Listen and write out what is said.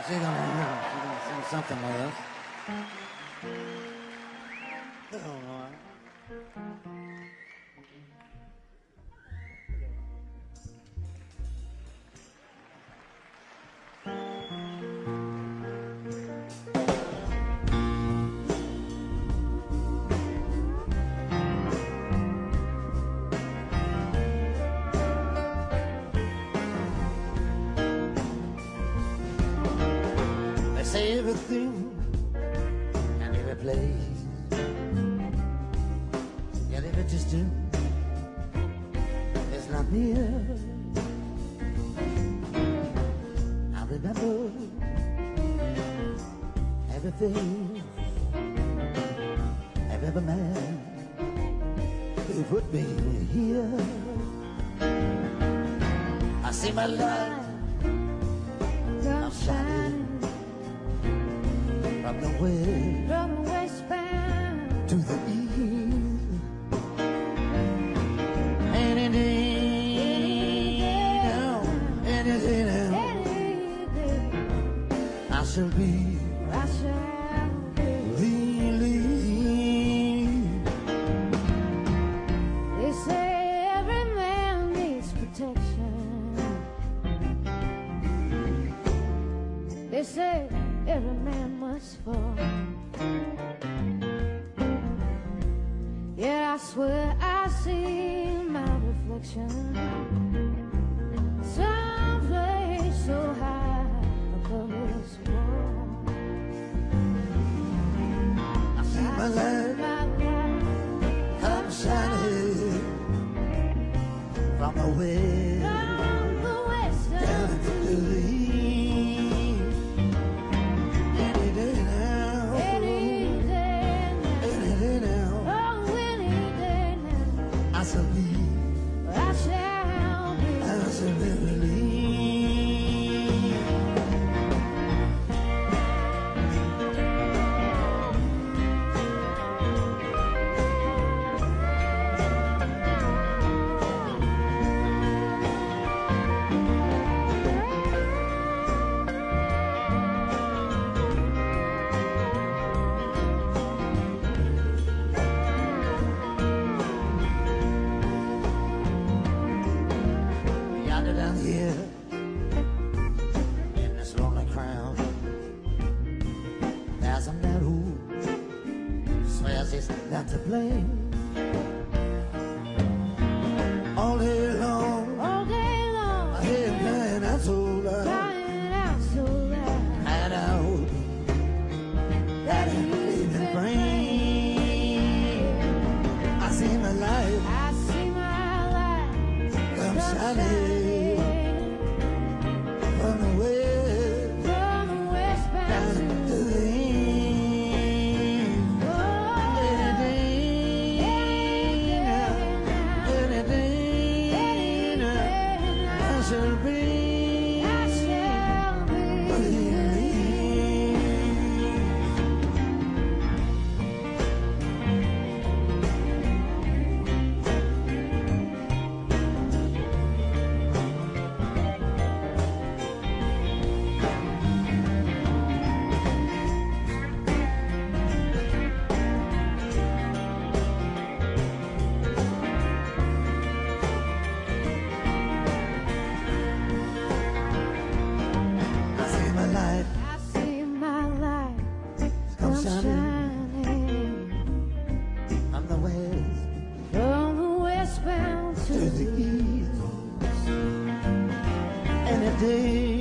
Is she gonna, you know, she gonna sing something with us? Everything and every place. Yet every distance is not near. I remember everything, every other man who put me here. I see my life Come shining from the west from the westbound. to the east. Any day now, any day now, I shall be I shall be. They say every man needs protection. They say swear I see my reflection. Someplace so high above this wall. I see my life come shining from the now, not to blame. To the east. Any day